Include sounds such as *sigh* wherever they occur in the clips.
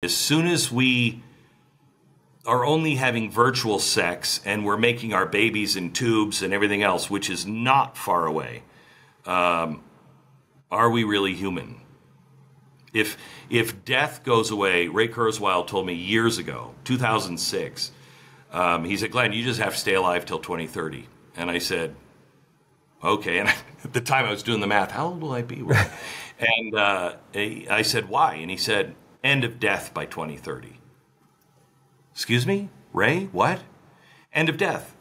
As soon as we are only having virtual sex and we're making our babies in tubes and everything else, which is not far away, um, are we really human? If if death goes away, Ray Kurzweil told me years ago, 2006. Um, he said, "Glenn, you just have to stay alive till 2030." And I said, "Okay." And *laughs* at the time, I was doing the math. How old will I be? *laughs* and uh, I said, "Why?" And he said, "End of death by 2030." Excuse me, Ray? What? End of death.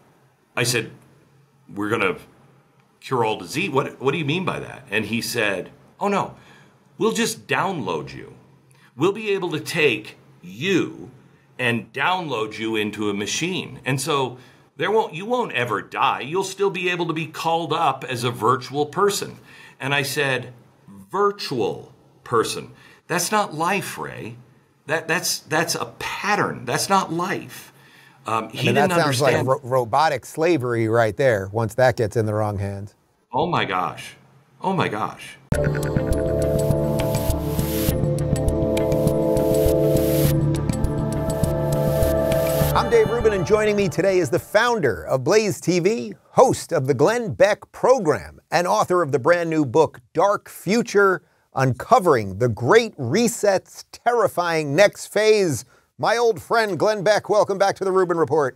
I said, "We're going to cure all disease. What, what do you mean by that? And he said, Oh, no, we'll just download you. We'll be able to take you and download you into a machine. And so there won't, you won't ever die. You'll still be able to be called up as a virtual person. And I said, Virtual person. That's not life, Ray. That, that's, that's a pattern. That's not life. Um, he I mean, that sounds understand. like ro- robotic slavery right there. Once that gets in the wrong hands. Oh my gosh. Oh my gosh. I'm Dave Rubin, and joining me today is the founder of Blaze TV, host of the Glenn Beck program, and author of the brand new book, Dark Future Uncovering the Great Reset's Terrifying Next Phase my old friend Glenn Beck, welcome back to the Rubin Report.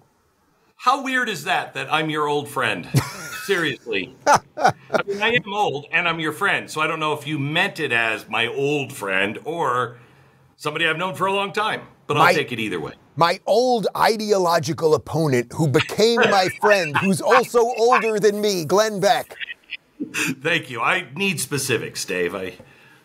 How weird is that that I'm your old friend? *laughs* Seriously. I mean, I am old and I'm your friend, so I don't know if you meant it as my old friend or somebody I've known for a long time, but I'll take it either way. My old ideological opponent who became my *laughs* friend, who's also older than me, Glenn Beck. Thank you. I need specifics, Dave. I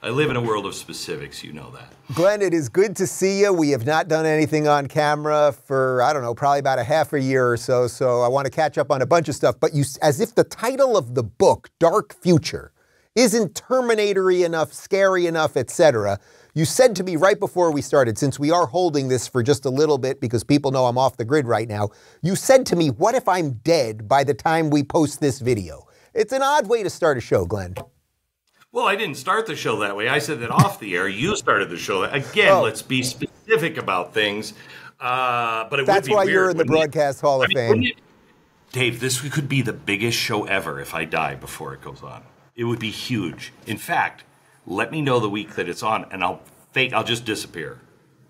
I live in a world of specifics, you know that. Glenn, it is good to see you. We have not done anything on camera for, I don't know, probably about a half a year or so, so I want to catch up on a bunch of stuff. But you, as if the title of the book, Dark Future, isn't Terminatory enough, scary enough, etc. You said to me right before we started, since we are holding this for just a little bit because people know I'm off the grid right now, you said to me, What if I'm dead by the time we post this video? It's an odd way to start a show, Glenn. Well, I didn't start the show that way. I said that off the air. You started the show. Again, oh. let's be specific about things. Uh, but it that's why weird, you're in the Broadcast it? Hall of I mean, Fame. Dave, this could be the biggest show ever if I die before it goes on. It would be huge. In fact, let me know the week that it's on, and I'll fake. I'll just disappear.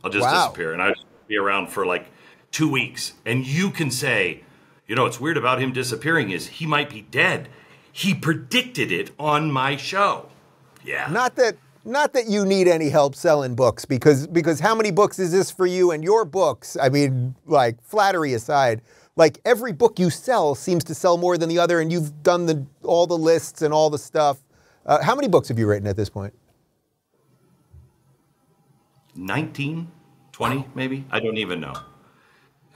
I'll just wow. disappear, and I'll be around for like two weeks, and you can say, you know, what's weird about him disappearing is he might be dead. He predicted it on my show. Yeah. Not that not that you need any help selling books because because how many books is this for you and your books i mean like flattery aside like every book you sell seems to sell more than the other and you've done the all the lists and all the stuff uh, how many books have you written at this point? point 19 20 maybe i don't even know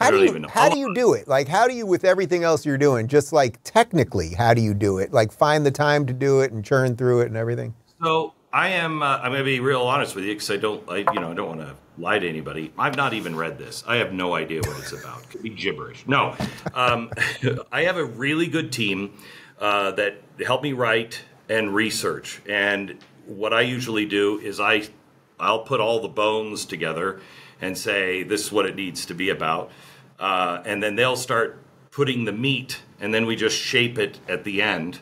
how do you how do you do it? Like how do you with everything else you're doing? Just like technically, how do you do it? Like find the time to do it and churn through it and everything. So I am. Uh, I'm going to be real honest with you because I don't. I, you know, I don't want to lie to anybody. I've not even read this. I have no idea what it's about. Could be gibberish. No, um, *laughs* I have a really good team uh, that help me write and research. And what I usually do is I, I'll put all the bones together and say this is what it needs to be about, uh, and then they'll start putting the meat, and then we just shape it at the end.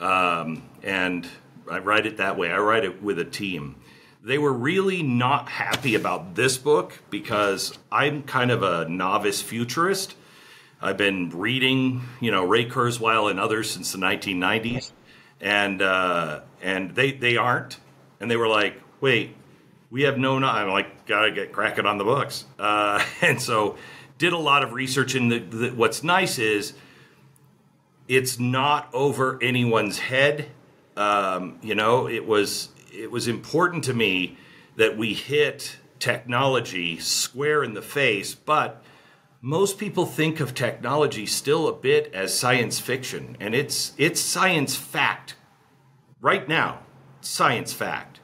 Um, and I write it that way. I write it with a team. They were really not happy about this book because I'm kind of a novice futurist. I've been reading, you know, Ray Kurzweil and others since the 1990s, and uh, and they they aren't, and they were like, wait, we have no. I'm like, gotta get cracking on the books, uh, *laughs* and so did a lot of research. And what's nice is it's not over anyone's head um, you know, it was it was important to me that we hit technology square in the face, but most people think of technology still a bit as science fiction, and it's it's science fact. Right now, science fact.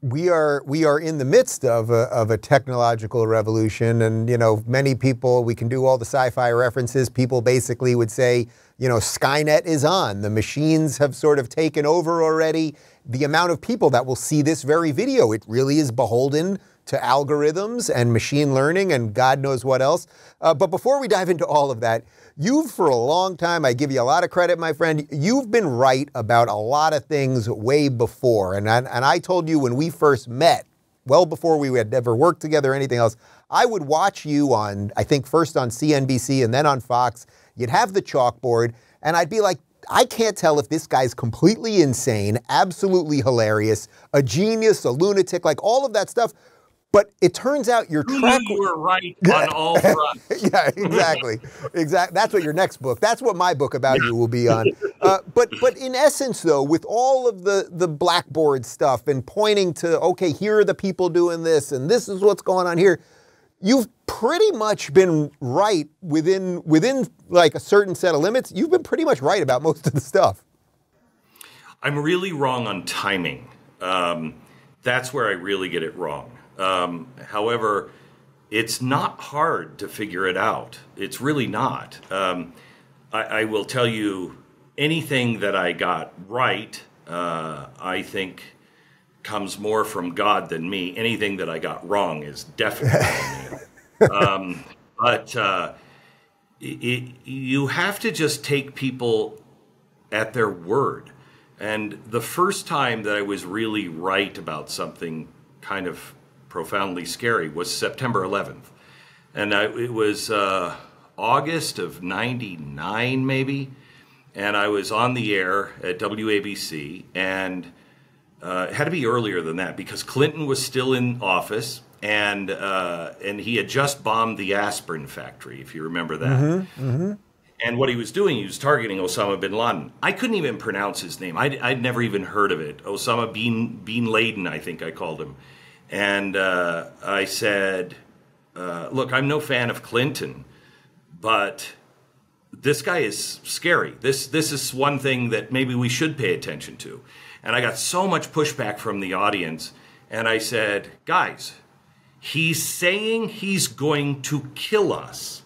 We are we are in the midst of a, of a technological revolution, and you know many people. We can do all the sci-fi references. People basically would say you know, Skynet is on. The machines have sort of taken over already. The amount of people that will see this very video, it really is beholden to algorithms and machine learning and God knows what else. Uh, but before we dive into all of that, you've for a long time, I give you a lot of credit, my friend, you've been right about a lot of things way before. And I, and I told you when we first met, well before we had ever worked together or anything else, I would watch you on, I think first on CNBC and then on Fox. You'd have the chalkboard, and I'd be like, I can't tell if this guy's completely insane, absolutely hilarious, a genius, a lunatic, like all of that stuff. But it turns out your track. You were right *laughs* on all fronts. *laughs* yeah, exactly, exactly. That's what your next book. That's what my book about you will be on. Uh, but but in essence, though, with all of the the blackboard stuff and pointing to okay, here are the people doing this, and this is what's going on here you've pretty much been right within within like a certain set of limits. You've been pretty much right about most of the stuff. I'm really wrong on timing. Um, that's where I really get it wrong. Um, however, it's not hard to figure it out. It's really not. Um, I, I, will tell you anything that I got right. Uh, I think comes more from God than me. Anything that I got wrong is definitely me. *laughs* Um, but uh, it, you have to just take people at their word. And the first time that I was really right about something kind of profoundly scary was September 11th. And I, it was uh, August of 99, maybe. And I was on the air at WABC. And uh, it had to be earlier than that because Clinton was still in office and uh, and he had just bombed the aspirin factory, if you remember that. Mm-hmm, mm-hmm. And what he was doing, he was targeting Osama bin Laden. I couldn't even pronounce his name. I'd, I'd never even heard of it. Osama bin bin Laden, I think I called him. And uh, I said, uh, "Look, I'm no fan of Clinton, but." This guy is scary. This this is one thing that maybe we should pay attention to. And I got so much pushback from the audience. And I said, guys, he's saying he's going to kill us.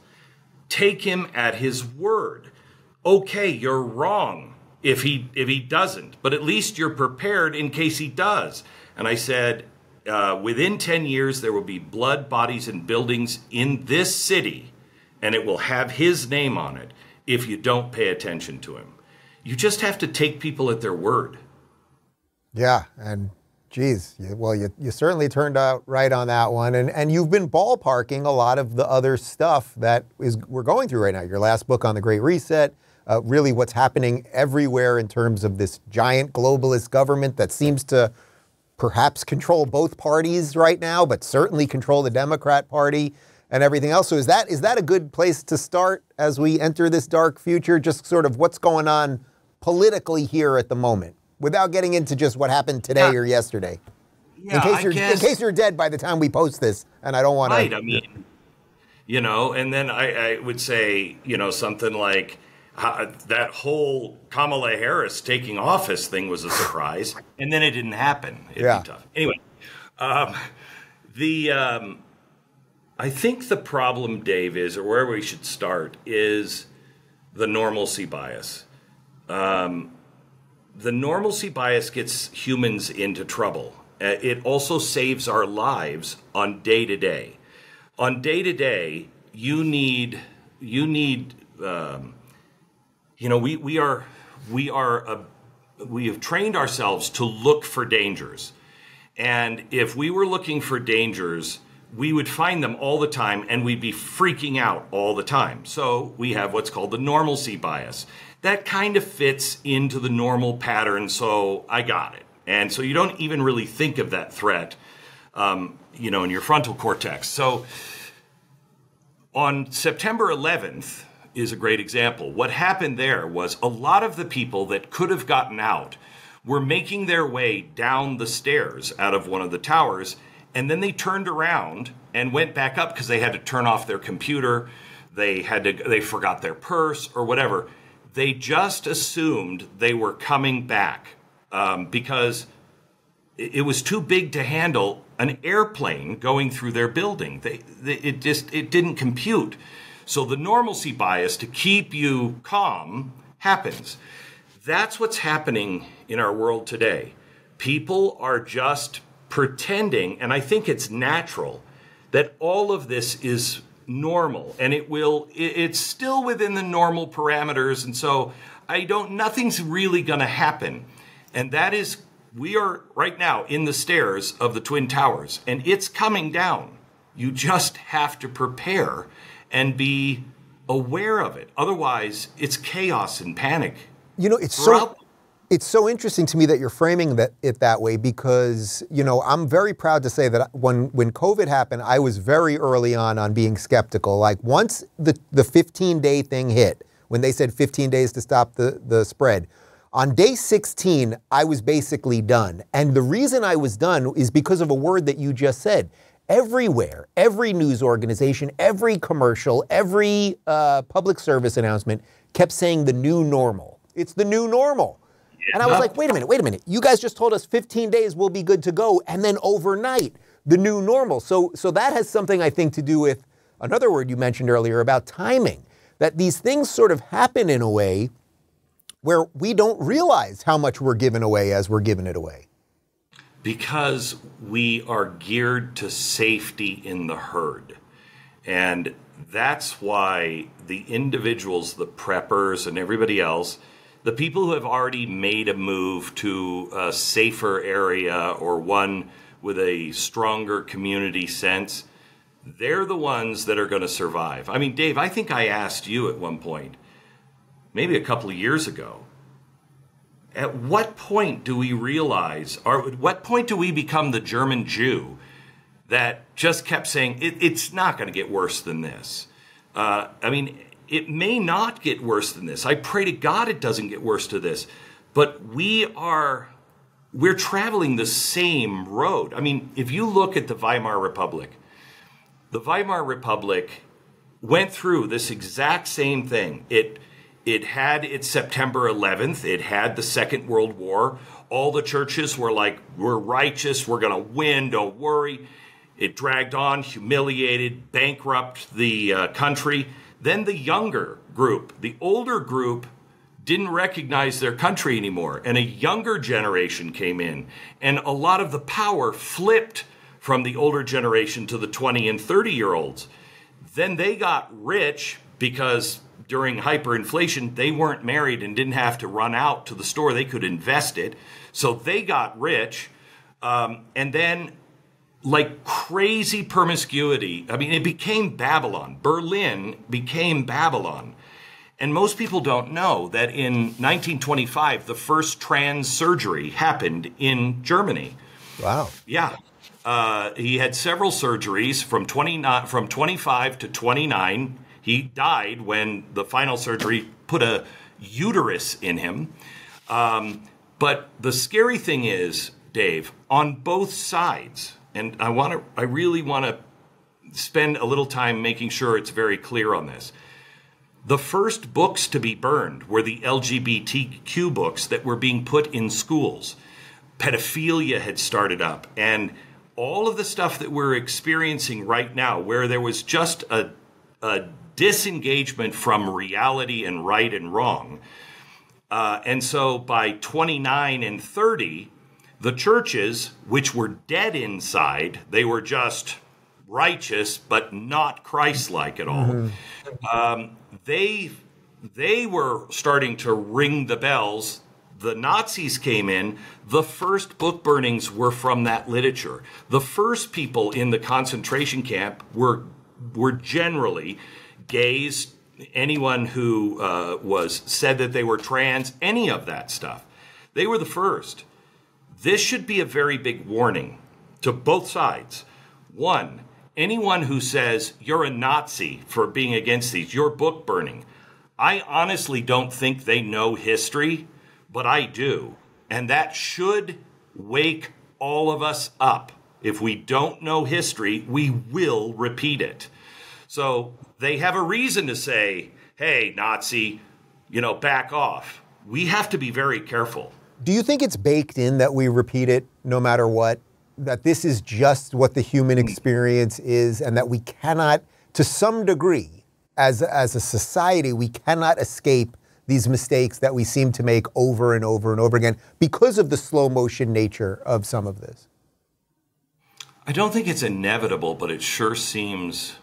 Take him at his word. Okay, you're wrong if he if he doesn't, but at least you're prepared in case he does. And I said, uh, within 10 years, there will be blood, bodies, and buildings in this city, and it will have his name on it if you don't pay attention to him. You just have to take people at their word. Yeah, and geez, well, you, you certainly turned out right on that one, and and you've been ballparking a lot of the other stuff that is we're going through right now. Your last book on the Great Reset, uh, really what's happening everywhere in terms of this giant globalist government that seems to perhaps control both parties right now, but certainly control the Democrat Party and everything else. So is that is that a good place to start as we enter this dark future? Just sort of what's going on politically here at the moment without getting into just what happened today or yesterday. Yeah, in case you're in case you're dead by the time we post this, and I don't want right, to. I mean, you know, and then I, I would say, you know, something like uh, that whole Kamala Harris taking office thing was a surprise, and then it didn't happen. It'd yeah. be tough. Anyway, um, the um, I think the problem, Dave, is or where we should start is the normalcy bias. Um, the normalcy bias gets humans into trouble. Uh, it also saves our lives on day to day. On day to day, you need you need um, you know we we are we are a, we have trained ourselves to look for dangers, and if we were looking for dangers, we would find them all the time, and we'd be freaking out all the time. So we have what's called the normalcy bias that kind of fits into the normal pattern, so I got it. And so you don't even really think of that threat, um, you know, in your frontal cortex. So on September 11th is a great example. What happened there was a lot of the people that could have gotten out were making their way down the stairs out of one of the towers, and then they turned around and went back up because they had to turn off their computer, they had to they forgot their purse or whatever they just assumed they were coming back um, because it, was too big to handle an airplane going through their building. They, they, it just it didn't compute. So the normalcy bias to keep you calm happens. That's what's happening in our world today. People are just pretending, and I think it's natural, that all of this is normal and it will it's still within the normal parameters and so i don't nothing's really going to happen. And that is we are right now in the stairs of the twin towers and it's coming down. You just have to prepare and be aware of it. Otherwise it's chaos and panic you know it's so it's so interesting to me that you're framing that it that way because you know I'm very proud to say that when when COVID happened, I was very early on on being skeptical. Like once the the 15 day thing hit, when they said 15 days to stop the the spread, on day 16 I was basically done. And the reason I was done is because of a word that you just said. Everywhere, every news organization, every commercial, every uh, public service announcement kept saying the new normal. It's the new normal. And I was like, wait a minute, wait a minute. You guys just told us 15 days will be good to go, and then overnight, the new normal. So, so that has something I think to do with another word you mentioned earlier about timing. That these things sort of happen in a way where we don't realize how much we're giving away as we're giving it away. Because we are geared to safety in the herd. And that's why the individuals, the preppers, and everybody else the people who have already made a move to a safer area or one with a stronger community sense, they're the ones that are going to survive. I mean, Dave, I think I asked you at one point, maybe a couple of years ago, at what point do we realize, or at what point do we become the German Jew that just kept saying, it, it's not going to get worse than this? Uh, I mean, it may not get worse than this. I pray to God it doesn't get worse to this. But we are we're traveling the same road. I mean, if you look at the Weimar Republic, the Weimar Republic went through this exact same thing. It it had its September 11th, it had the Second World War. All the churches were like, we're righteous, we're going to win, don't worry. It dragged on, humiliated, bankrupt the uh, country. Then the younger group, the older group, didn't recognize their country anymore, and a younger generation came in, and a lot of the power flipped from the older generation to the 20 and 30 year olds. Then they got rich because during hyperinflation, they weren't married and didn't have to run out to the store. They could invest it. So they got rich. Um, and then like crazy promiscuity. I mean, it became Babylon. Berlin became Babylon. And most people don't know that in 1925, the first trans surgery happened in Germany. Wow. Yeah. Uh, he had several surgeries from 29, from 25 to 29. He died when the final surgery put a uterus in him. Um, but the scary thing is, Dave, on both sides, and I want to, I really want to spend a little time making sure it's very clear on this. The first books to be burned were the LGBTQ books that were being put in schools. Pedophilia had started up, and all of the stuff that we're experiencing right now, where there was just a, a disengagement from reality and right and wrong. Uh, and so by 29 and 30, the churches, which were dead inside, they were just righteous but not Christ-like at all. Mm-hmm. Um, they they were starting to ring the bells. The Nazis came in. The first book burnings were from that literature. The first people in the concentration camp were were generally gays, anyone who uh, was said that they were trans, any of that stuff. They were the first. This should be a very big warning to both sides. One, anyone who says you're a Nazi for being against these, you're book burning. I honestly don't think they know history, but I do. And that should wake all of us up. If we don't know history, we will repeat it. So they have a reason to say, hey, Nazi, you know, back off. We have to be very careful. Do you think it's baked in that we repeat it no matter what? That this is just what the human hmm. experience is, and that we cannot, to some degree, as, as a society, we cannot escape these mistakes that we seem to make over and over and over again because of the slow motion nature of some of this? I don't think it's inevitable, but it sure seems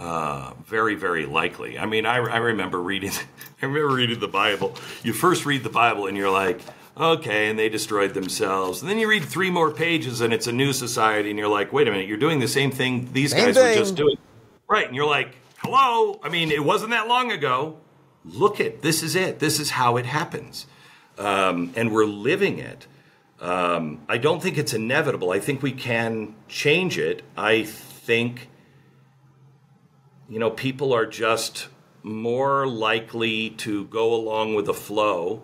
uh, very, very likely. I mean, I, I remember reading, *laughs* I remember reading the Bible. You first read the Bible and you're like, okay, and they destroyed themselves. And then you read three more pages and it's a new society, and you're like, wait a minute, you're doing the same thing these Same guys thing. were just doing. Right. And you're like, hello? I mean, it wasn't that long ago. Look at this is it. This is how it happens. Um, and we're living it. Um, I don't think it's inevitable. I think we can change it. I think, you know, people are just more likely to go along with the flow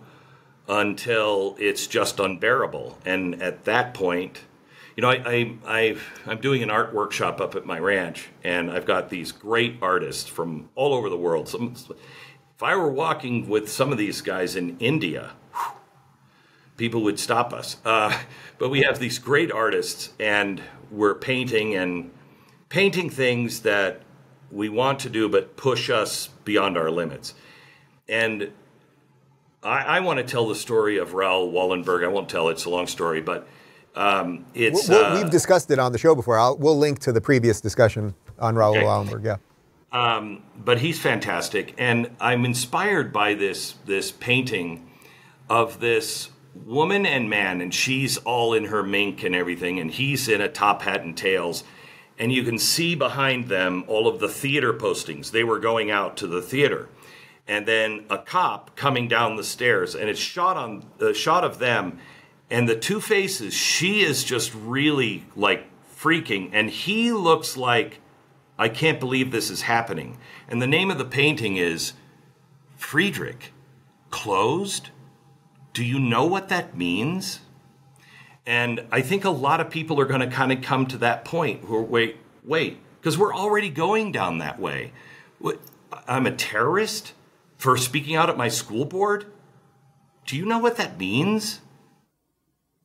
until it's just unbearable. And at that point, you know, I, I, I, I'm doing an art workshop up at my ranch, and I've got these great artists from all over the world. Some, if I were walking with some of these guys in India, people would stop us. Uh, but we have these great artists, and we're painting and painting things that we want to do, but push us beyond our limits. And I, I want to tell the story of Raoul Wallenberg. I won't tell it; it's a long story, but um, it's. We'll- uh, we've discussed it on the show before. I'll, we'll link to the previous discussion on Raoul Okay. Wallenberg. Yeah. um, but he's fantastic, and I'm inspired by this this painting of this woman and man, and she's all in her mink and everything, and he's in a top hat and tails, and you can see behind them all of the theater postings. They were going out to the theater, and then a cop coming down the stairs, and it's shot on the shot of them, and the two faces. She is just really like freaking, and he looks like. I can't believe this is happening. And the name of the painting is Friedrich. Closed? Do you know what that means? And I think a lot of people are going to kind of come to that point who are, wait, wait, because we're already going down that way. I'm a terrorist for speaking out at my school board? Do you know what that means?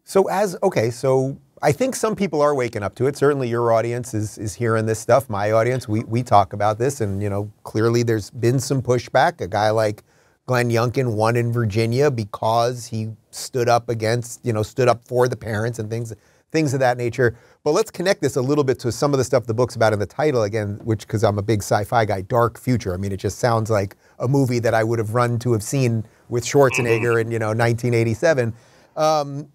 So as okay, so I think some people are waking up to it. Certainly, your audience is is hearing this stuff. My audience, we we talk about this, and you know, clearly there's been some pushback. A guy like Glenn Youngkin won in Virginia because he stood up against, you know, stood up for the parents and things things of that nature. But let's connect this a little bit to some of the stuff the book's about in the title again, which because I'm a big sci-fi guy, Dark Future. I mean, it just sounds like a movie that I would have run to have seen with Schwarzenegger in you know 1987 um,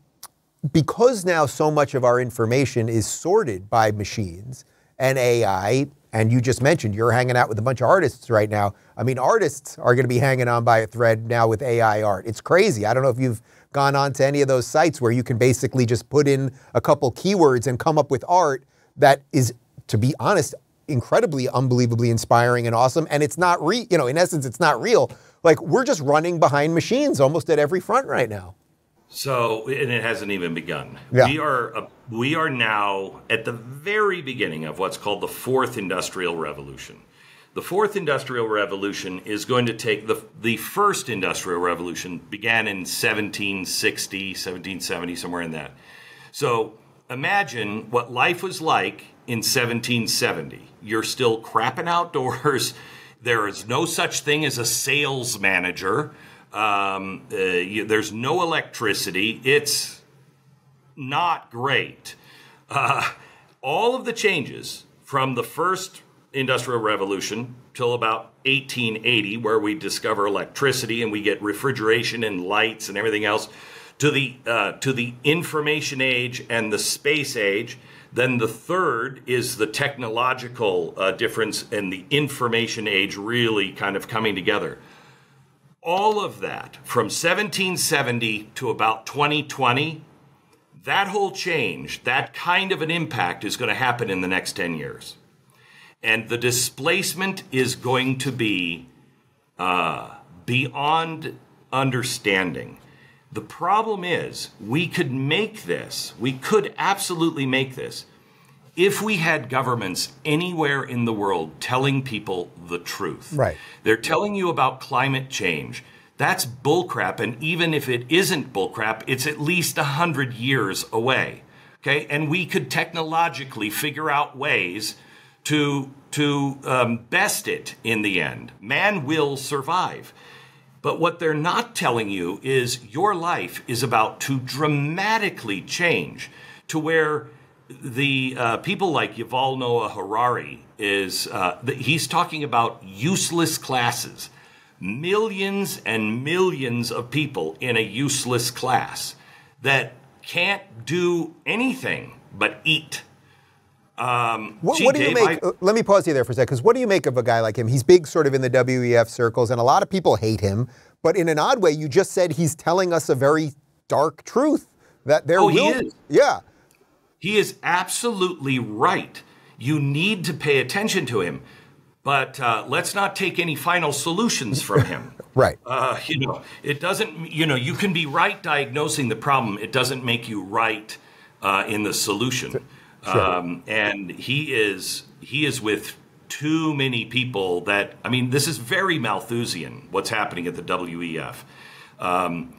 because now so much of our information is sorted by machines and AI, and you just mentioned you're hanging out with a bunch of artists right now. I mean, artists are going to be hanging on by a thread now with AI art. It's crazy. I don't know if you've gone on to any of those sites where you can basically just put in a couple keywords and come up with art that is, to be honest, incredibly unbelievably inspiring and awesome and it's not re you know in essence it's not real like we're just running behind machines almost at every front right now So, and it hasn't even begun. Yeah. We are uh, we are now at the very beginning of what's called the fourth industrial revolution. The fourth industrial revolution is going to take the the first industrial revolution began in 1760, 1770 somewhere in that. So, imagine what life was like in 1770. You're still crapping outdoors. *laughs* There is no such thing as a sales manager. Um, uh, you, there's no electricity. It's not great. Uh, all of the changes from the first industrial revolution till about 1880, where we discover electricity and we get refrigeration and lights and everything else, to the uh, to the information age and the space age. Then the third is the technological uh, difference and the information age really kind of coming together all of that from 1770 to about 2020, that whole change, that kind of an impact is going to happen in the next 10 years. And the displacement is going to be uh, beyond understanding. The problem is, we could make this, we could absolutely make this if we had governments anywhere in the world telling people the truth. Right. They're telling you about climate change. That's bullcrap, and even if it isn't bullcrap, it's at least a hundred years away. Okay, and we could technologically figure out ways to to um, best it in the end. Man will survive. But what they're not telling you is your life is about to dramatically change to where the uh, people like Yuval Noah Harari is uh, the, he's talking about useless classes, millions and millions of people in a useless class that can't do anything but eat. Um, what, gee, what, do you make? I, uh, let me pause you there for a second, because what do you make of a guy like him? He's big, sort of in the WEF circles, and a lot of people hate him. But in an odd way, you just said he's telling us a very dark truth that there oh, will. He is. Yeah. He is absolutely right. You need to pay attention to him, but uh, let's not take any final solutions from him. *laughs* right. Uh, you know, it doesn't. You know, you can be right diagnosing the problem. It doesn't make you right uh, in the solution. Sure. Um, and he is he is with too many people that I mean, this is very Malthusian. What's happening at the WEF? Um,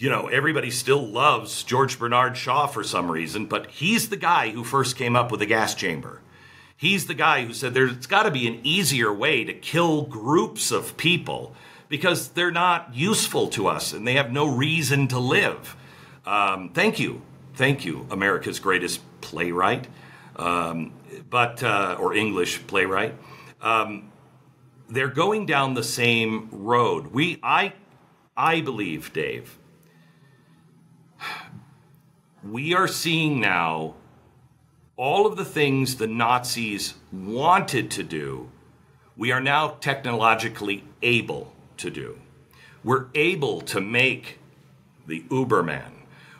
you know, everybody still loves George Bernard Shaw for some reason, but he's the guy who first came up with the gas chamber. He's the guy who said there's got to be an easier way to kill groups of people because they're not useful to us and they have no reason to live. Um, thank you. Thank you, America's greatest playwright, um, but, uh, or English playwright. Um, they're going down the same road. We, I, I believe, Dave, we are seeing now all of the things the Nazis wanted to do, we are now technologically able to do. We're able to make the Uberman.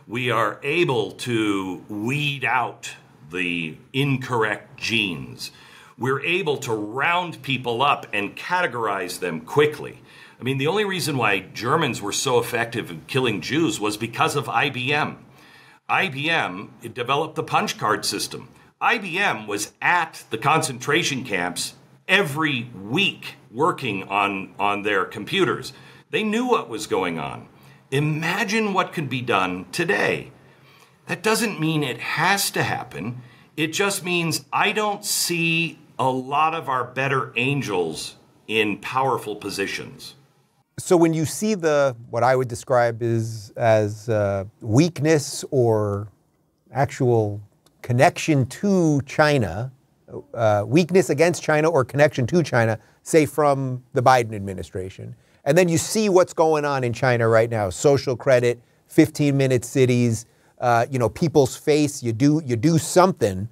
We are able to weed out the incorrect genes. We're able to round people up and categorize them quickly. I mean, the only reason why Germans were so effective in killing Jews was because of IBM. IBM developed the punch card system. IBM was at the concentration camps every week working on, on their computers. They knew what was going on. Imagine what could be done today. That doesn't mean it has to happen. It just means I don't see a lot of our better angels in powerful positions. So when you see the what I would describe is as uh, weakness or actual connection to China, uh, weakness against China or connection to China, say from the Biden administration, and then you see what's going on in China right now: social credit, 15-minute cities, uh, you know, people's face. You do you do something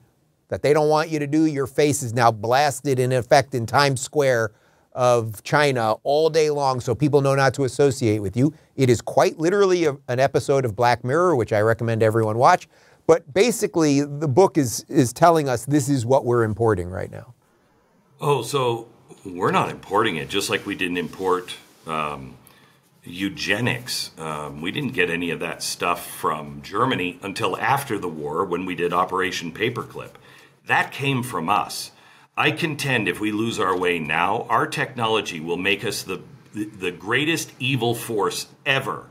that they don't want you to do. Your face is now blasted in effect in Times Square of China all day long so people know not to associate with you. It is quite literally a, an episode of Black Mirror, which I recommend everyone watch. But basically, the book is, is telling us this is what we're importing right now. Oh, so we're not importing it, just like we didn't import um, eugenics. Um, we didn't get any of that stuff from Germany until after the war when we did Operation Paperclip. That came from us. I contend if we lose our way now, our technology will make us the, the greatest evil force ever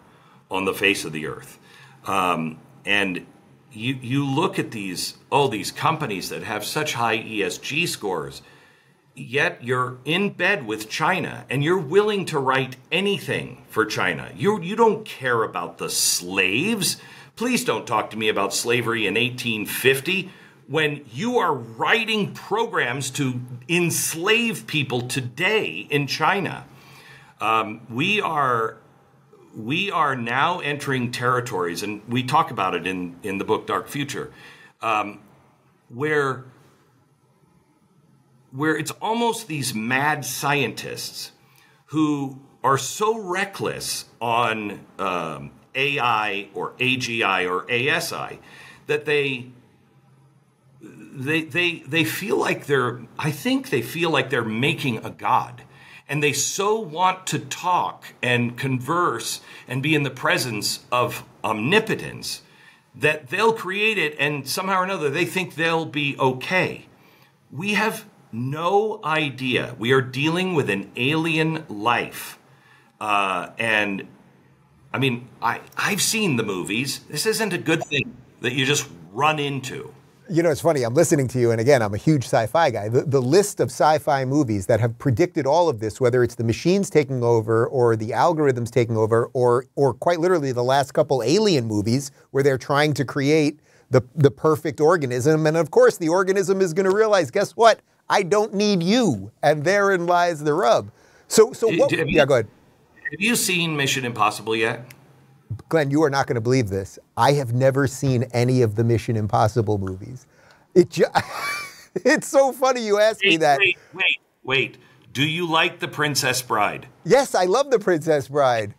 on the face of the earth. Um, and you, you look at these, oh, these companies that have such high ESG scores, yet you're in bed with China and you're willing to write anything for China. You, you don't care about the slaves. Please don't talk to me about slavery in 1850 when you are writing programs to enslave people today in China. Um, we are we are now entering territories, and we talk about it in in the book Dark Future, um, where where it's almost these mad scientists who are so reckless on um, AI or AGI or ASI that they they they they feel like they're I think they feel like they're making a god. And they so want to talk and converse and be in the presence of omnipotence that they'll create it and somehow or another they think they'll be okay. We have no idea. We are dealing with an alien life. Uh, and I mean, I, I've seen the movies. This isn't a good thing that you just run into. You know, it's funny. I'm listening to you, and again, I'm a huge sci-fi guy. The, the list of sci-fi movies that have predicted all of this, whether it's the machines taking over, or the algorithms taking over, or or quite literally the last couple Alien movies, where they're trying to create the the perfect organism, and of course the organism is going to realize, guess what? I don't need you, and therein lies the rub. So so what? Have you- yeah, go ahead. Have you seen Mission Impossible yet? Glenn, you are not going to believe this. I have never seen any of the Mission Impossible movies. It ju- *laughs* it's so funny you ask me that. wait, wait, wait. Do you like The Princess Bride? Yes, I love The Princess Bride.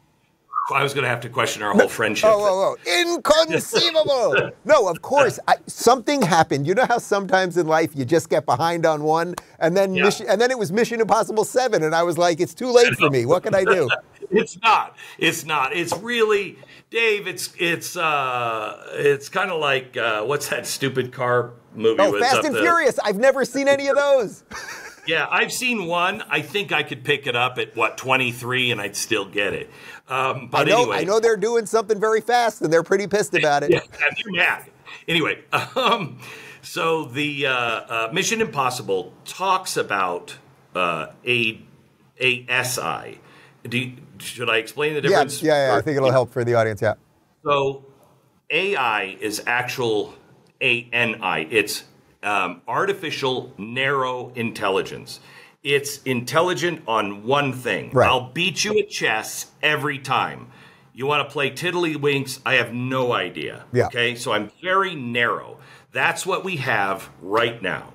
I was going to have to question our whole friendship. Oh, oh, oh. Inconceivable. *laughs* no, of course. I, something happened. You know how sometimes in life you just get behind on one and then Yeah. mission, and then it was Mission Impossible 7 and I was like it's too late for me. What can I do? *laughs* It's not. It's not. It's really, Dave. It's it's uh it's kind of like uh, what's that stupid car movie? Oh, Fast and the- Furious. I've never seen any of those. *laughs* Yeah, I've seen one. I think I could pick it up at what 23, and I'd still get it. Um, I but know anyway, I know they're doing something very fast and they're pretty pissed about it. Yeah, they're mad. Anyway, *laughs* um, so the uh, uh, Mission Impossible talks about uh, a ASI. Do you, should I explain the difference? yeah, yeah, I think it'll help for the audience, yeah. So AI is actual ANI. It's um, artificial narrow intelligence. It's intelligent on one thing. Right. I'll beat you at chess every time. You want to play tiddlywinks? I have no idea. Yeah. Okay, so I'm very narrow. That's what we have right now.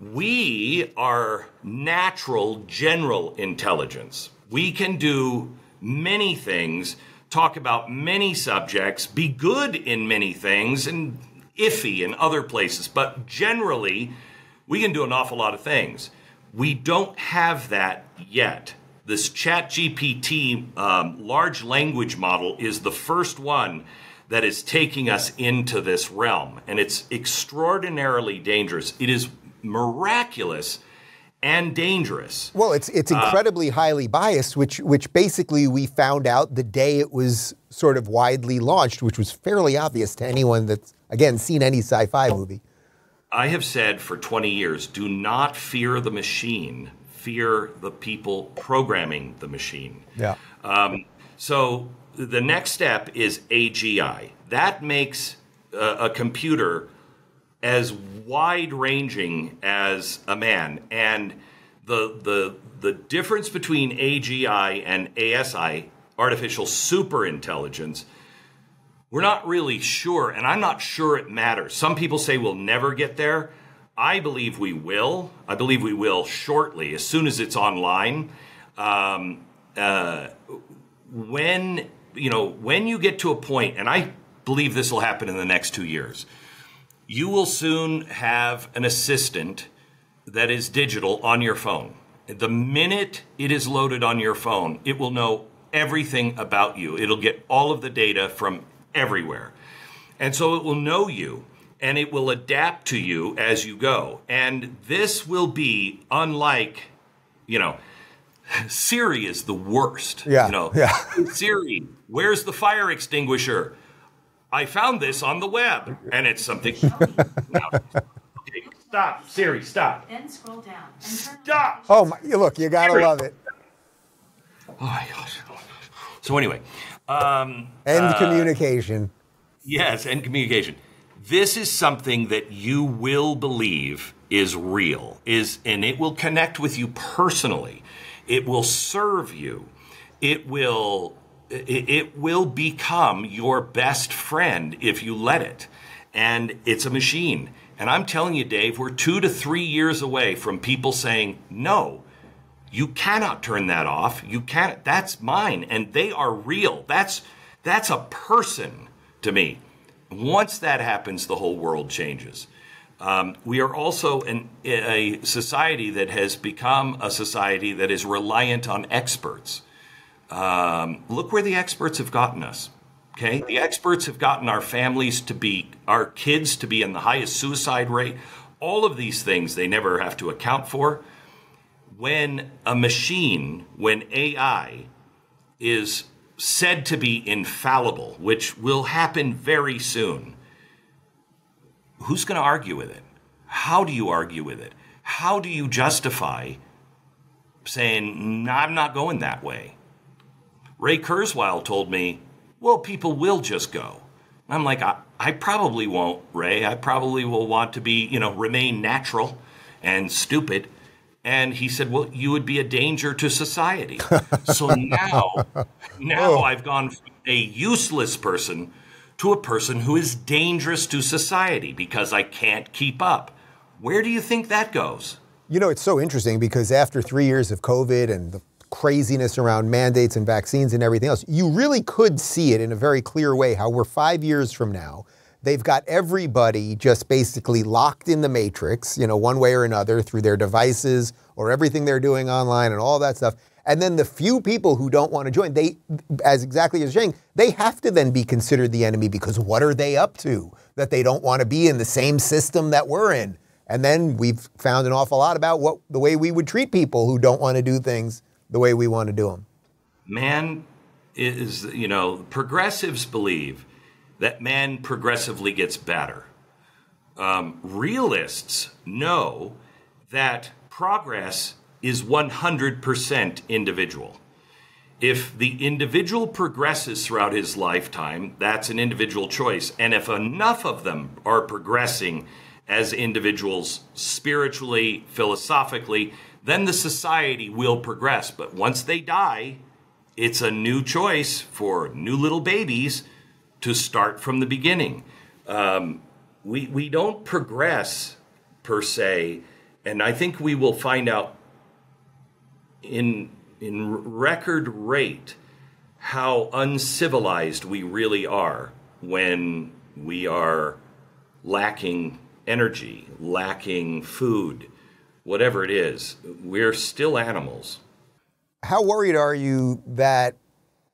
We are natural general intelligence. We can do many things, talk about many subjects, be good in many things, and iffy in other places. But generally, we can do an awful lot of things. We don't have that yet. This ChatGPT um, large language model is the first one that is taking us into this realm, and it's extraordinarily dangerous. It is miraculous and dangerous. Well, it's it's incredibly highly biased, which which basically we found out the day it was sort of widely launched, which was fairly obvious to anyone that's again seen any sci-fi movie. I have said for 20 years do not fear the machine, fear the people programming the machine. Yeah. Um, so the next step is AGI. That makes a, a computer as wide ranging as a man. And the, the, the difference between AGI and ASI, artificial superintelligence, we're not really sure, and I'm not sure it matters. Some people say we'll never get there. I believe we will. I believe we will shortly, as soon as it's online. Um, uh, when you know when you get to a point, and I believe this will happen in the next two years, you will soon have an assistant that is digital on your phone. The minute it is loaded on your phone, it will know everything about you. It'll get all of the data from everywhere. And so it will know you and it will adapt to you as you go. And this will be unlike, you know, *laughs* Siri is the worst. Yeah, You know, yeah. *laughs* Siri, where's the fire extinguisher? I found this on the web, and it's something. *laughs* No. Okay, stop, Siri, stop. Then scroll down and turn Stop. Oh my! Look, you gotta Siri. love it. Oh my gosh. So anyway, um, End communication. yes, and communication. This is something that you will believe is real, is and it will connect with you personally. It will serve you. It will it, it will become your best friend if you let it. And it's a machine. And I'm telling you, Dave, we're two to three years away from people saying, no, you cannot turn that off. You can't. That's mine, and they are real. That's that's a person to me. Once that happens, the whole world changes. Um, we are also an, a society that has become a society that is reliant on experts. Um, look where the experts have gotten us. Okay, the experts have gotten our families to be, our kids to be in the highest suicide rate. All of these things they never have to account for when a machine, when AI is said to be infallible, which will happen very soon, who's going to argue with it? How do you argue with it? How do you justify saying, "No, I'm not going that way? Ray Kurzweil told me, well, people will just go. I'm like, I, I probably won't, Ray. I probably will want to be, you know, remain natural and stupid. And he said, Well, you would be a danger to society. *laughs* so now, now oh. I've gone from a useless person to a person who is dangerous to society because I can't keep up. Where do you think that goes? You know, it's so interesting because after three years of COVID and the craziness around mandates and vaccines and everything else, you really could see it in a very clear way how we're five years from now. They've got everybody just basically locked in the matrix, you know, one way or another through their devices or everything they're doing online and all that stuff. And then the few people who don't want to join, they, as exactly as saying, they have to then be considered the enemy because what are they up to that they don't want to be in the same system that we're in? And then we've found an awful lot about what the way we would treat people who don't want to do things the way we want to do them. Man is, you know, progressives believe that man progressively gets better. Um, realists know that progress is 100% individual. If the individual progresses throughout his lifetime, that's an individual choice. And if enough of them are progressing as individuals spiritually, philosophically, then the society will progress. But once they die, it's a new choice for new little babies to start from the beginning. Um, we, we don't progress per se, and I think we will find out in, in record rate how uncivilized we really are when we are lacking energy, lacking food, whatever it is, we're still animals. How worried are you that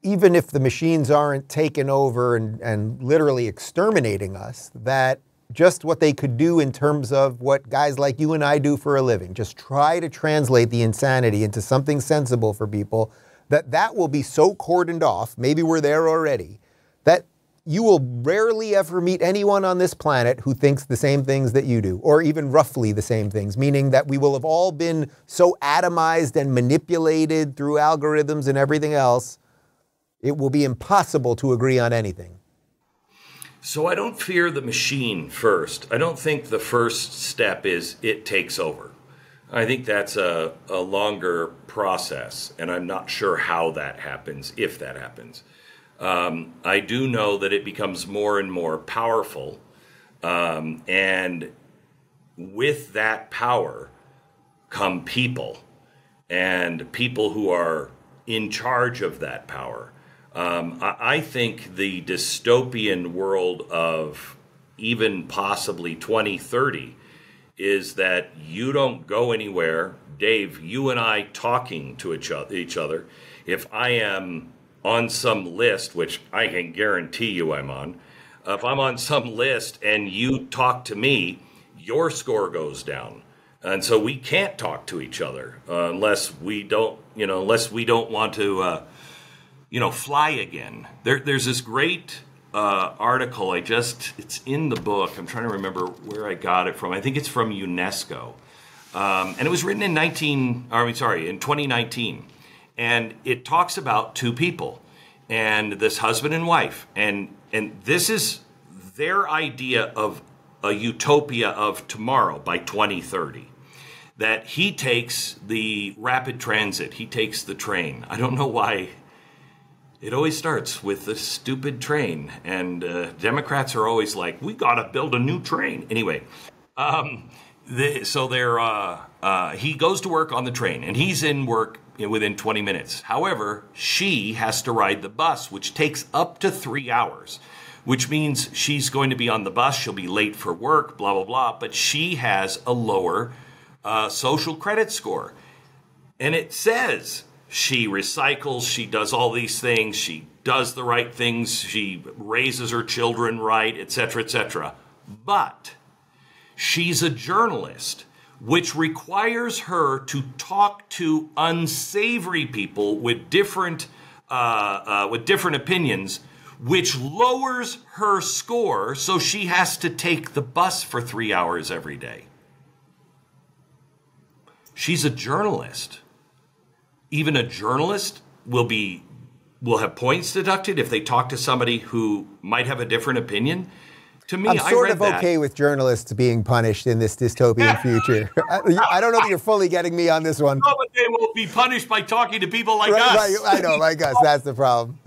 even if the machines aren't taking over and, and literally exterminating us, that just what they could do in terms of what guys like you and I do for a living, just try to translate the insanity into something sensible for people, that that will be so cordoned off, maybe we're there already, that you will rarely ever meet anyone on this planet who thinks the same things that you do, or even roughly the same things, meaning that we will have all been so atomized and manipulated through algorithms and everything else, it will be impossible to agree on anything. So I don't fear the machine first. I don't think the first step is it takes over. I think that's a, a longer process, and I'm not sure how that happens, if that happens. Um, I do know that it becomes more and more powerful. Um, and with that power come people and people who are in charge of that power. Um, I, I think the dystopian world of even possibly 2030 is that you don't go anywhere. Dave, you and I talking to each other. If I am on some list, which I can guarantee you I'm on, if I'm on some list and you talk to me, your score goes down. And so we can't talk to each other uh, unless we don't, you know, unless we don't want to, uh, you know, fly again. There, there's this great uh, article. I just, it's in the book. I'm trying to remember where I got it from. I think it's from UNESCO. Um, and it was written in 19, I mean, sorry, in 2019 and it talks about two people and this husband and wife and and this is their idea of a utopia of tomorrow by 2030 that he takes the rapid transit he takes the train i don't know why it always starts with the stupid train and uh, democrats are always like we gotta build a new train anyway um, the, so they're uh, uh, he goes to work on the train and he's in work within 20 minutes. However, she has to ride the bus, which takes up to three hours, which means she's going to be on the bus. She'll be late for work, blah, blah, blah. But she has a lower uh, social credit score. And it says she recycles, she does all these things, she does the right things, she raises her children right, etc., etc. But she's a journalist which requires her to talk to unsavory people with different uh, uh, with different opinions, which lowers her score, so she has to take the bus for three hours every day. She's a journalist. Even a journalist will be will have points deducted if they talk to somebody who might have a different opinion. To me, I'm sort I of okay that. with journalists being punished in this dystopian *laughs* future. I, I don't know that you're fully getting me on this one. No, but they will be punished by talking to people like Right, us. right, I know, like us. *laughs* That's the problem.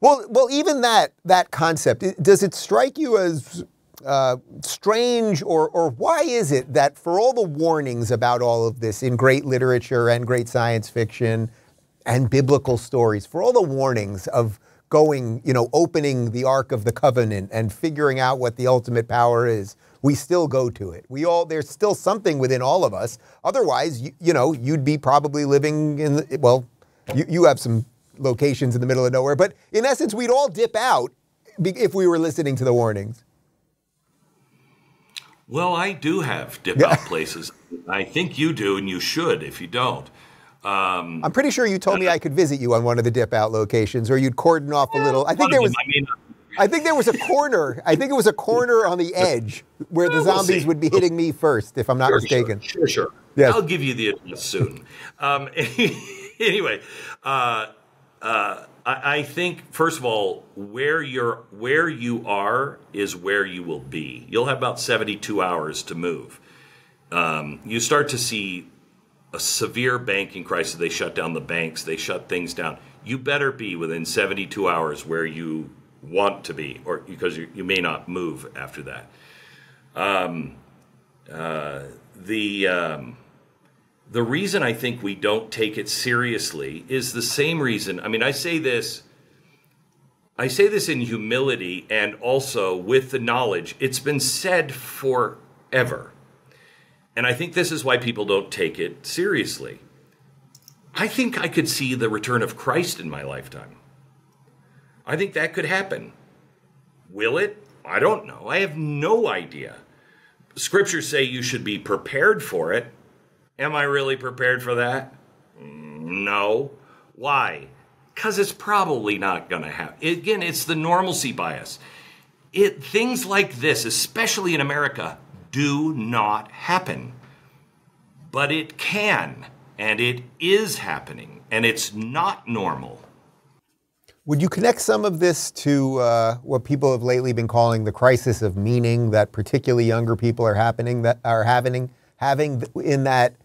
Well, well, even that that concept does it strike you as uh, strange, or or why is it that for all the warnings about all of this in great literature and great science fiction and biblical stories, for all the warnings of going, you know, opening the Ark of the Covenant and figuring out what the ultimate power is, we still go to it. We all there's still something within all of us. Otherwise, you, you know, you'd be probably living in the, well, you, you have some locations in the middle of nowhere, but in essence, we'd all dip out if we were listening to the warnings. Well, I do have dip out places. I think you do, and you should if you don't. Um, I'm pretty sure you told me I could visit you on one of the dip out locations, or you'd cordon off a little. I think there was. I mean, I think there was a corner. I think it was a corner on the edge where the Well, we'll zombies would be hitting me first, if I'm not sure, mistaken. Sure, sure. Yes. I'll give you the address soon. Um, *laughs* anyway, uh, uh, I, I think first of all, where you're where you are is where you will be. You'll have about 72 hours to move. Um, you start to see a severe banking crisis. They shut down the banks. They shut things down. You better be within 72 hours where you want to be, or because you, you may not move after that. Um, uh, the um, the reason I think we don't take it seriously is the same reason. I mean, I say this. I say this in humility and also with the knowledge it's been said forever. And I think this is why people don't take it seriously. I think I could see the return of Christ in my lifetime. I think that could happen. Will it? I don't know. I have no idea. Scriptures say you should be prepared for it. Am I really prepared for that? No. Why? Because it's probably not going to happen. Again, it's the normalcy bias. It things like this, especially in America, do not happen. But it can, and it is happening, and it's not normal. Would you connect some of this to uh, what people have lately been calling the crisis of meaning that particularly younger people are happening that are having having in that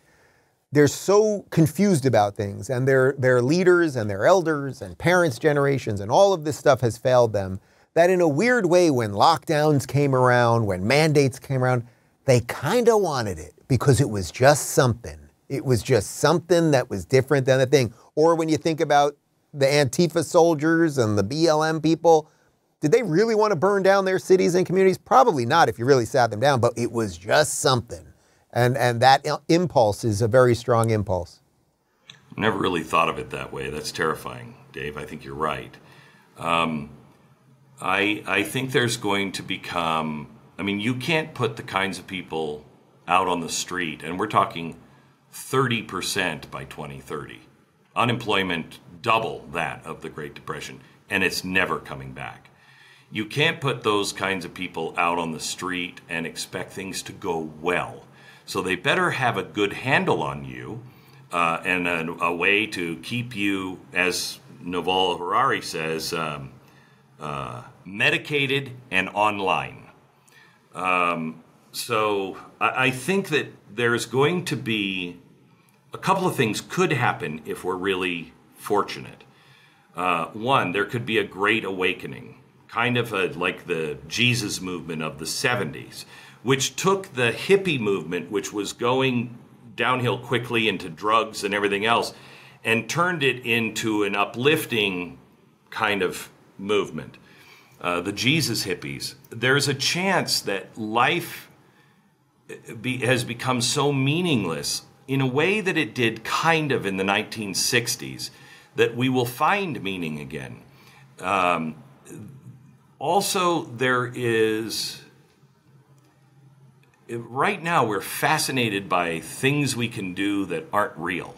they're so confused about things and their their leaders and their elders and parents generations and all of this stuff has failed them that in a weird way when lockdowns came around when mandates came around they kind of wanted it because it was just something it was just something that was different than the thing or when you think about the Antifa soldiers and the BLM people, did they really want to burn down their cities and communities? Probably not if you really sat them down, but it was just something. And, and that impulse is a very strong impulse. Never really thought of it that way. That's terrifying, Dave. I think you're right. Um, I I think there's going to become. I mean, you can't put the kinds of people out on the street, and we're talking 30% by 2030. Unemployment double that of the Great Depression, and it's never coming back. You can't put those kinds of people out on the street and expect things to go well. So they better have a good handle on you uh, and a, a way to keep you, as Yuval Harari says, um, uh, medicated and online. Um, so I, I think that there's going to be a couple of things could happen if we're really fortunate. Uh, one, there could be a great awakening, kind of a, like the Jesus movement of the 70s, which took the hippie movement, which was going downhill quickly into drugs and everything else, and turned it into an uplifting kind of movement. Uh, the Jesus hippies. There's a chance that life be, has become so meaningless in a way that it did kind of in the 1960s that we will find meaning again. Um, also, there is. Right now, we're fascinated by things we can do that aren't real.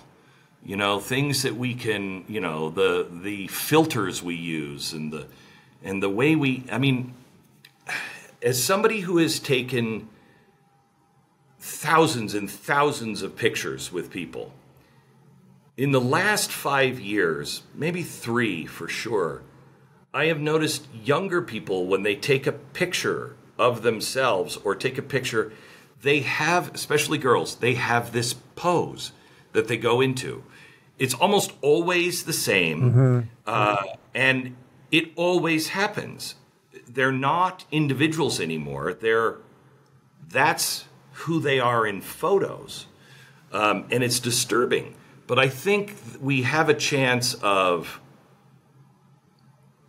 You know, things that we can, you know, the the filters we use and the and the way we. I mean, as somebody who has taken thousands and thousands of pictures with people. In the last five years, maybe three for sure, I have noticed younger people when they take a picture of themselves or take a picture, they have, especially girls, they have this pose that they go into. It's almost always the same, uh, and it always happens. They're not individuals anymore. They're that's who they are in photos, um, and it's disturbing. But I think we have a chance of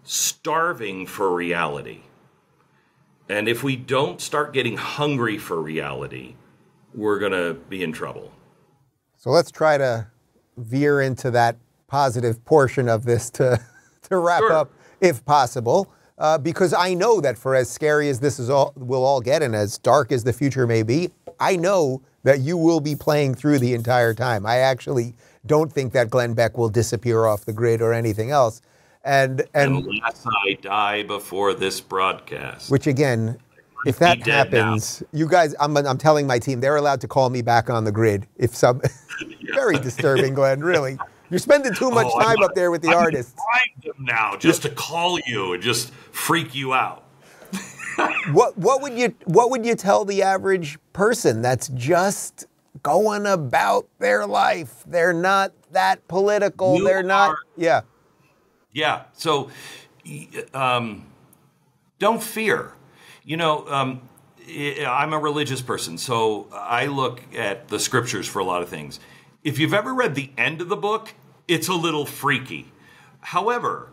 starving for reality. And if we don't start getting hungry for reality, we're going to be in trouble. So let's try to veer into that positive portion of this to, *laughs* to wrap Sure. up, if possible. Uh, because I know that for as scary as this is all will all get, and as dark as the future may be, I know that you will be playing through the entire time. I actually don't think that Glenn Beck will disappear off the grid or anything else. And and Unless I die before this broadcast. which again, if that dead now. happens, you guys, I'm, I'm telling my team they're allowed to call me back on the grid. If some, *laughs* *laughs* very disturbing, Glenn. Really, you're spending too much Oh, I'm time not- up there with the I'm artists. them now just to call you and just freak you out. *laughs* What what would you what would you tell the average person that's just going about their life? They're not that political. You they're not. are- Yeah. Yeah. So, um, don't fear. You know, um, I'm a religious person, so I look at the scriptures for a lot of things. If you've ever read the end of the book, it's a little freaky. However,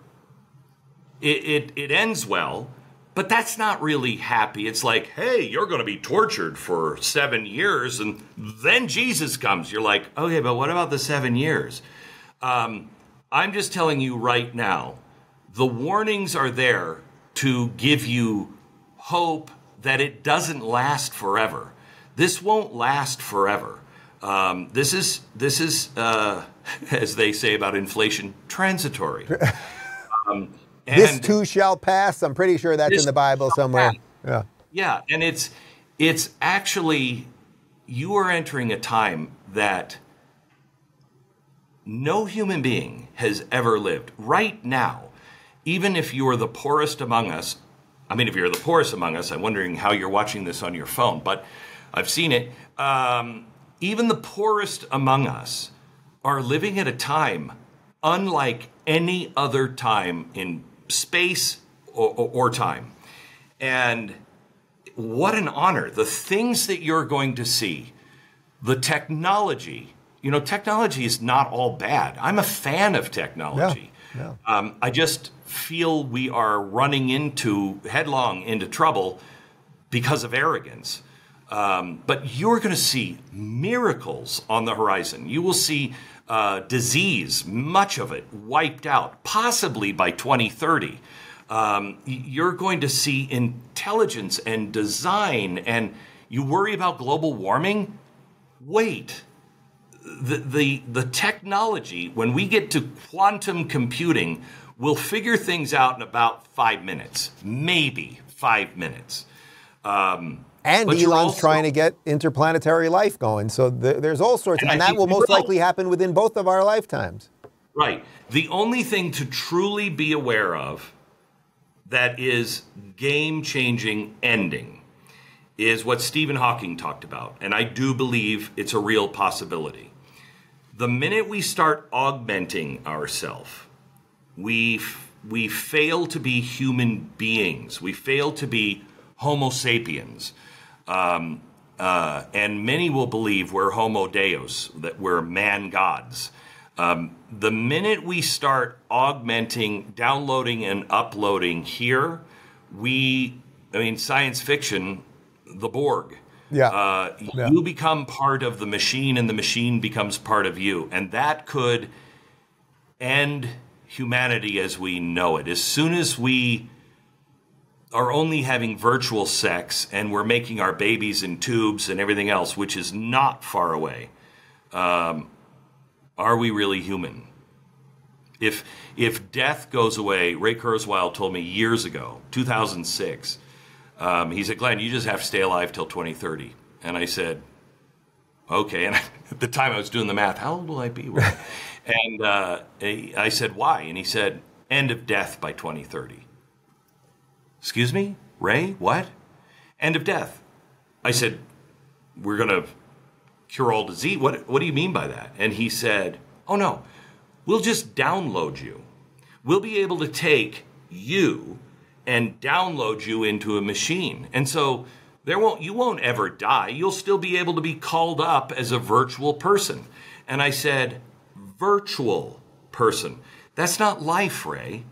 it, it, it ends well, but that's not really happy. It's like, hey, you're going to be tortured for seven years, and then Jesus comes. You're like, okay, but what about the seven years? Um, I'm just telling you right now, the warnings are there to give you hope that it doesn't last forever. This won't last forever. Um, this is this is uh, *laughs* as they say about inflation, transitory. *laughs* Um, This too shall pass. I'm pretty sure that's in the Bible somewhere. pass. Yeah. yeah, and it's it's actually you are entering a time that no human being has ever lived. Right now, even if you are the poorest among us, I mean, if you're the poorest among us, I'm wondering how you're watching this on your phone, but I've seen it. Um, even the poorest among us are living at a time unlike any other time in space or, or, or time. And what an honor. The things that you're going to see, the technology, you know, technology is not all bad. I'm a fan of technology. Yeah, Um, I just feel we are running into headlong into trouble because of arrogance. Um, but you're going to see miracles on the horizon. You will see uh, disease, much of it wiped out, possibly by 2030. Um, you're going to see intelligence and design, and you worry about global warming? Wait. The, the, the technology, when we get to quantum computing, will figure things out in about five minutes, maybe five minutes. Um, And Elon's also- trying to get interplanetary life going. So th- there's all sorts, And and, that will most likely happen within both of our lifetimes. Right. The only thing to truly be aware of that is game changing ending is what Stephen Hawking talked about. And I do believe it's a real possibility. The minute we start augmenting ourselves, we, we fail to be human beings, we fail to be Homo sapiens. Um, uh, and many will believe we're Homo Deus, that we're man gods. Um, the minute we start augmenting, downloading, and uploading here, we, I mean, science fiction, the Borg. Yeah. Uh, Yeah. You become part of the machine, and the machine becomes part of you. And that could end humanity as we know it. As soon as we are only having virtual sex and we're making our babies in tubes and everything else, which is not far away, um, are we really human? If if death goes away, Ray Kurzweil told me years ago, 2006. Um, he said, "Glenn, you just have to stay alive till 2030." And I said, "Okay." And *laughs* at the time, I was doing the math. How old will I be? *laughs* and uh, I said, "Why?" And he said, End of death by 2030. Excuse me? Ray? What? End of death. I said, We're going to cure all disease. What, what do you mean by that? And he said, Oh, no, we'll just download you. We'll be able to take you and download you into a machine. And so there won't you won't ever die. You'll still be able to be called up as a virtual person. And I said, virtual person. That's not life, Ray.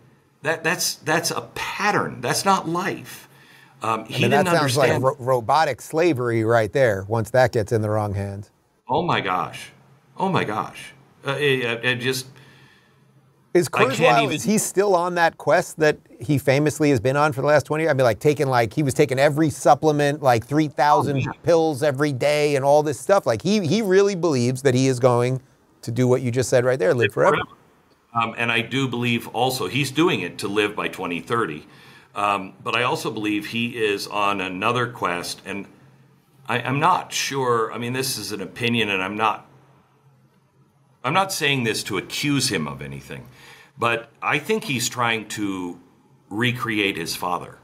That that's that's a pattern. That's not life. Um, he I mean, didn't that sounds understand. like ro- robotic slavery right there. Once that gets in the wrong hands. oh my gosh, oh my gosh. Uh, it, it- it just Is Kurzweil, even- is he still on that quest that he famously has been on for the last 20 years? I mean, like taking like, he was taking every supplement, like 3,000 Oh, yeah. pills every day and all this stuff. Like he, he really believes that he is going to do what you just said right there, live forever. Um, and I do believe also he's doing it to live by 2030. Um, but I also believe he is on another quest, and I, I'm not sure. I mean, this is an opinion, and I'm not. I'm not saying this to accuse him of anything, but I think he's trying to recreate his father.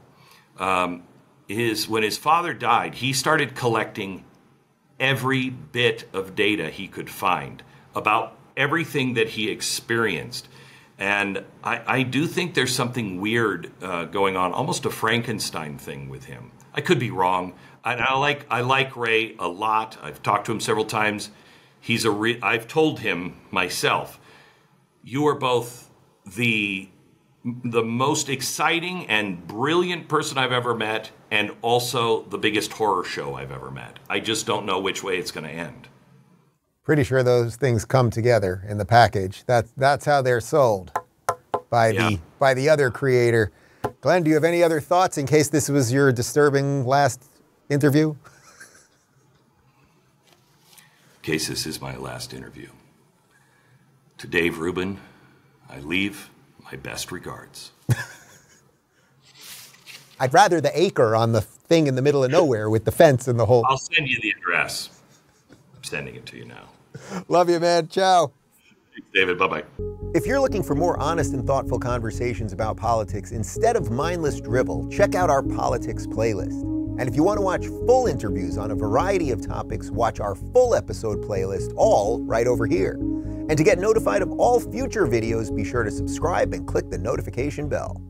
Um, his when his father died, he started collecting every bit of data he could find about everything that he experienced. And I, I do think there's something weird uh, going on, almost a Frankenstein thing with him. I could be wrong. And I like I like Ray a lot. I've talked to him several times. He's a re- I've told him myself, you are both the the most exciting and brilliant person I've ever met, and also the biggest horror show I've ever met. I just don't know which way it's going to end. Pretty sure those things come together in the package. That's, that's how they're sold by Yeah. the, by the other creator. Glenn, do you have any other thoughts in case this was your disturbing last interview? In case this is my last interview. To Dave Rubin, I leave my best regards. *laughs* I'd rather the acre on the thing in the middle of nowhere with the fence and the whole. I'll send you the address. I'm sending it to you now. Love you, man. Ciao. Thanks, David. Bye bye. If you're looking for more honest and thoughtful conversations about politics instead of mindless drivel, check out our politics playlist. And if you want to watch full interviews on a variety of topics, watch our full episode playlist, all right over here. And to get notified of all future videos, be sure to subscribe and click the notification bell.